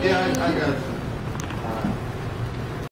Yeah, I, I got it.